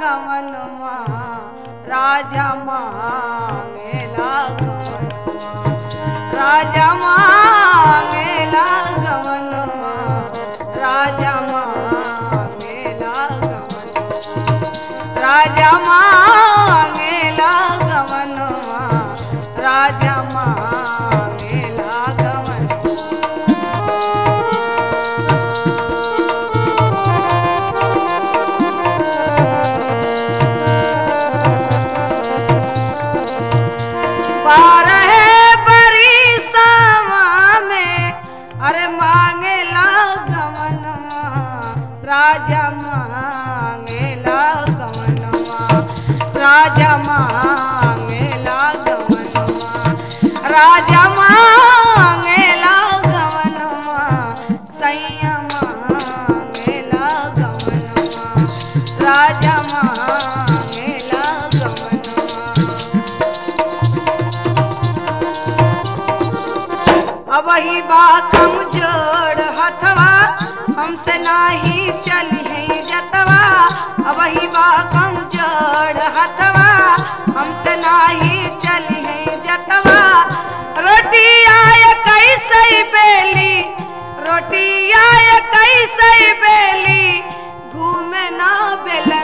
गमन राजा मांगे राजा मांगे अब ही बा कमज़ोर हथवा, हमसे नाही चली जतवा। अब ही बा कमज़ोर हथवा, हमसे नाही चली जतवा। रोटी आय कैसे बेली, रोटी आय कैसे बेली। घूमे ना बेलनुआ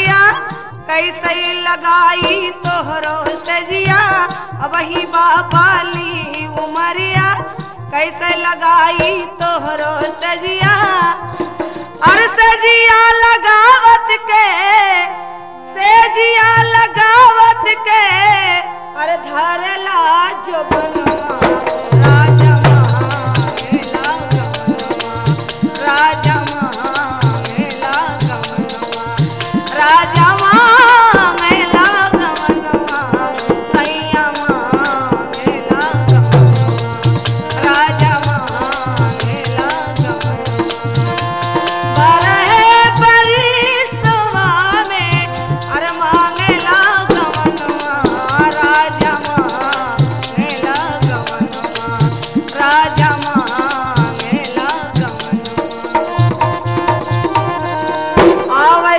उमरिया कैसे लगाई तोहरो सजिया अब ही बापाली उमरिया, कैसे लगाई तोहरो सजिया और सजिया लगावत के सेजिया लगावत के। अरे धरला जो बनवा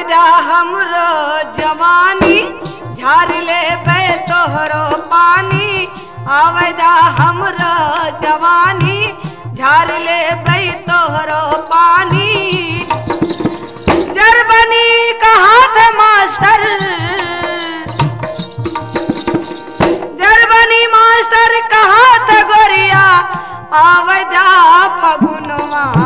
आवेदा हमरो जवानी झार ले तोहरो पानी। आवेदा हमरो जवानी झार ले तोहरो पानी। जर्मनी का हाथ मास्टर जर्मनी मास्टर का हाथ गोरिया। आवेदा फगुनवा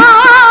राजा